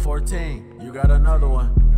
14, you got another one.